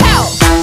help.